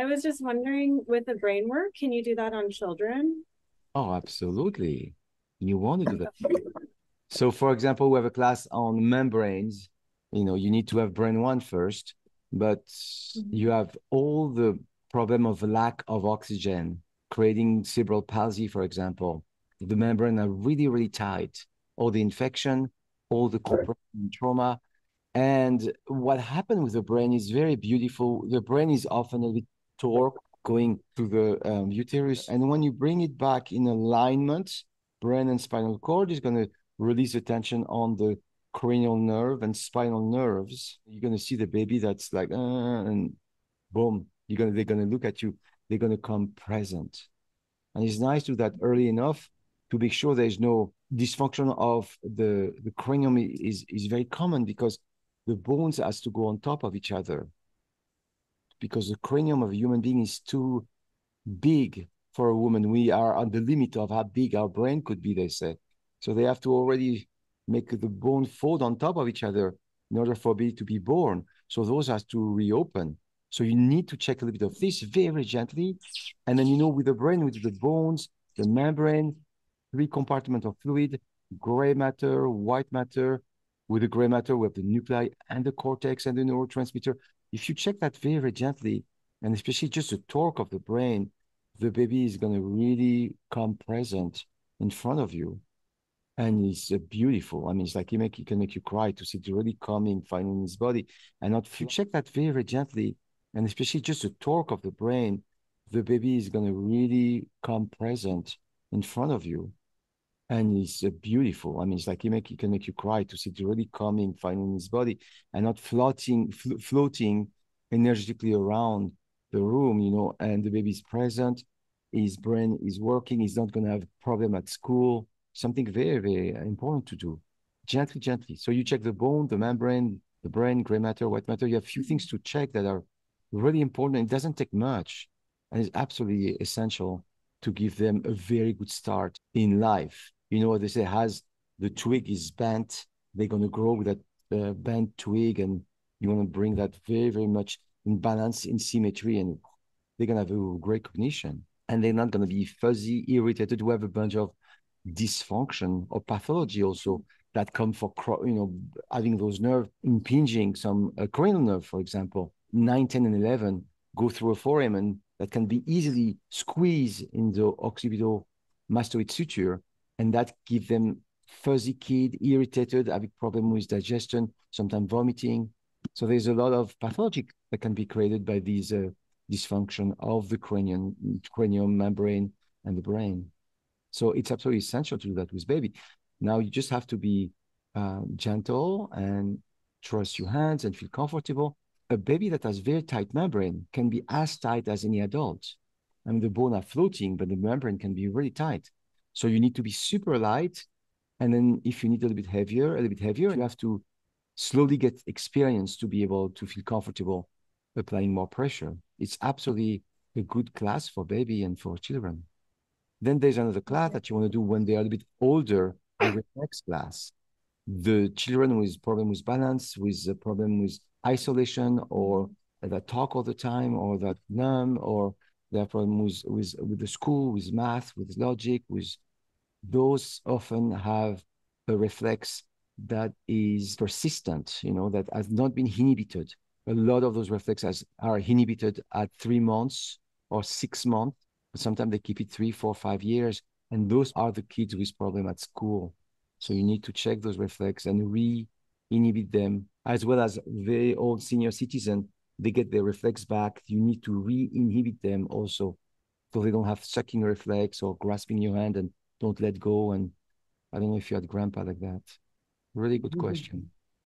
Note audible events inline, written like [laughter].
I was just wondering with the brain work, can you do that on children? Oh, absolutely. You want to do that. [laughs] So, for example, we have a class on membranes. You know, you need to have brain one first, but mm-hmm. you have all the problem of lack of oxygen, creating cerebral palsy, for example. The membrane are really, really tight. All the infection, all the trauma. And what happened with the brain is very beautiful. The brain is often a bit torque going to the um, uterus. And when you bring it back in alignment, brain and spinal cord is going to release the tension on the cranial nerve and spinal nerves. You're going to see the baby that's like, uh, and boom, you're going to, they're going to look at you. They're going to come present. And it's nice to do that early enough to make sure there's no dysfunction of the, the cranium is, is very common because the bones has to go on top of each other because the cranium of a human being is too big for a woman. We are on the limit of how big our brain could be, they say. So they have to already make the bone fold on top of each other in order for baby to be born. So those has to reopen. So you need to check a little bit of this very gently. And then, you know, with the brain, with the bones, the membrane, three compartment of fluid, gray matter, white matter. With the gray matter, we have the nuclei and the cortex and the neurotransmitter. If you check that very gently, and especially just the torque of the brain, the baby is going to really come present in front of you. And it's beautiful. I mean, it's like it, make, it can make you cry to see it really coming, finding his body. And not, if you check that very gently, and especially just the torque of the brain, the baby is going to really come present in front of you and it's uh, beautiful. I mean, it's like it, make, can make you cry to see it really coming, finding his body, and not floating, fl- floating energetically around the room, you know. And the baby's present, his brain is working. He's not going to have problem at school. Something very, very important to do, gently, gently. So you check the bone, the membrane, the brain, gray matter, white matter. You have a few things to check that are really important. It doesn't take much, and it's absolutely essential to give them a very good start in life you know what they say has the twig is bent they're going to grow with that uh, bent twig and you want to bring that very very much in balance in symmetry and they're going to have a great cognition. And they're not going to be fuzzy irritated. To have a bunch of dysfunction or pathology also that come for you know having those nerve impinging some uh, cranial nerve for example. 9 10 and 11 go through a foramen that can be easily squeezed in the occipital mastoid suture and that give them fuzzy kid, irritated, having problem with digestion, sometimes vomiting. So there's a lot of pathology that can be created by these uh, dysfunction of the cranium, cranium membrane and the brain. So it's absolutely essential to do that with baby. Now you just have to be uh, gentle and trust your hands and feel comfortable. A baby that has very tight membrane can be as tight as any adult. I mean, the bone are floating, but the membrane can be really tight. So you need to be super light. And then if you need a little bit heavier, a little bit heavier, you have to slowly get experience to be able to feel comfortable applying more pressure. It's absolutely a good class for baby and for children. Then there's another class that you want to do when they are a bit older, the next class. The children with problem with balance, with a problem with isolation, or that talk all the time, or that numb, or their problem with, with, with the school, with math, with logic, with those often have a reflex that is persistent, you know, that has not been inhibited. A lot of those reflexes are inhibited at three months or six months, but sometimes they keep it three, four, five years. And those are the kids with problem at school. So you need to check those reflexes and re-inhibit them, as well as very old senior citizen they get their reflex back. You need to re-inhibit them also, so they don't have sucking reflex or grasping your hand and don't let go. And I don't know if you had grandpa like that. Really good mm-hmm. question.